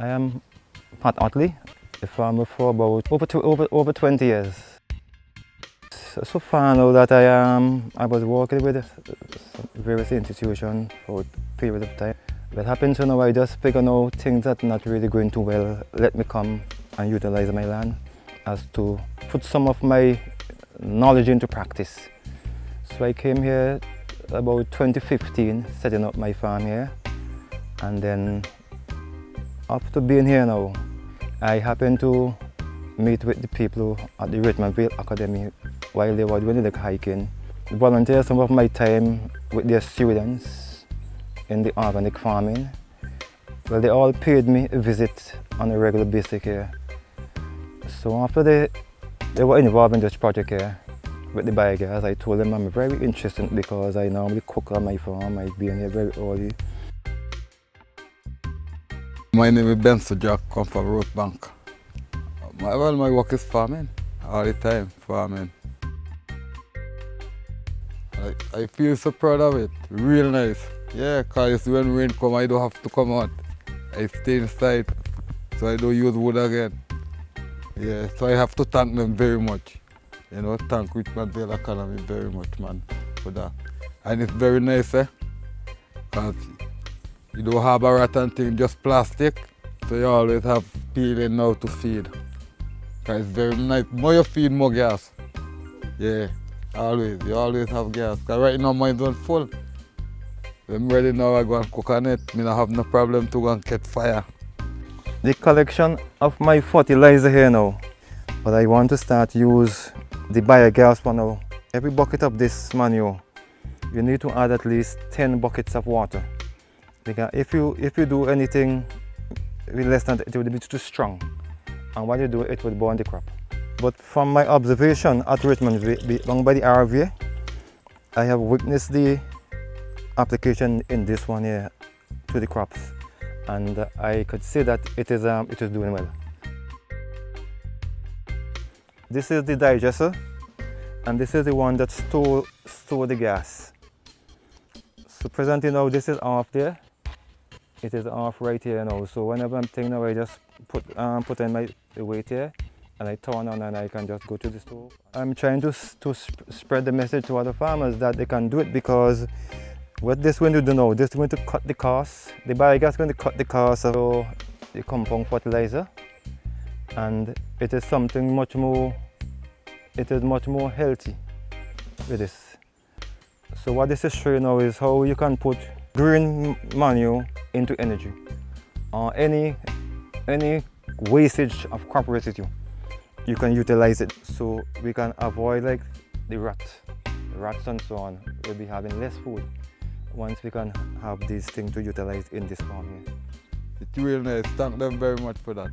I am Pat Otley, a farmer for about over, two, over, over 20 years. So, so far now that I am, I was working with various institutions for a period of time. But happens to know I just figure out things that not really going too well, let me come and utilize my land as to put some of my knowledge into practice. So I came here about 2015, setting up my farm here. And then after being here now, I happened to meet with the people at the Richmond Vale Academy while they were doing the hiking. Volunteer some of my time with their students in the organic farming. Well, they all paid me a visit on a regular basis here. So after they, they were involved in this project here with the biogas, I told them I'm very interested because I normally cook on my farm. I've been here very early. My name is Benson Jack, come from Rosebank. My, well, my work is farming, all the time, farming. I, I feel so proud of it, real nice. Yeah, because when rain come, I don't have to come out. I stay inside, so I don't use wood again. Yeah, so I have to thank them very much. You know, thank Richmond Vale Academy very much, man, for that. And it's very nice, eh? Because you don't have a rotten thing, just plastic. So you always have peeling now to feed. Cause it's very nice. More you feed, more gas. Yeah, always. You always have gas. Cause right now mine's on full. I'm ready now, I go and cook on it. I have no problem to go and catch fire. The collection of my fertilizer here now. But I want to start use the biogas one now. Every bucket of this manure, you need to add at least 10 buckets of water. Because if you if you do anything with less than it will be too strong. And when you do it will burn the crop. But from my observation at Richmond along by the RV, I have witnessed the application in this one here to the crops and I could see that it is um, it is doing well. This is the digester and this is the one that store store the gas. So presently now this is off there it is off right here now. So whenever I'm taking away, just put um, put in my weight here and I turn on and I can just go to the stove. I'm trying to, to sp spread the message to other farmers that they can do it because what this going to do now, this is going to cut the cost. The biogas going to cut the cost of the compound fertilizer and it is something much more, it is much more healthy with this. So what this is showing now is how you can put green manure into energy or any any wastage of crop residue you can utilize it so we can avoid like the rat the rats and so on we'll be having less food once we can have these things to utilize in this farm here. It's really nice. Thank them very much for that.